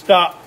Stop.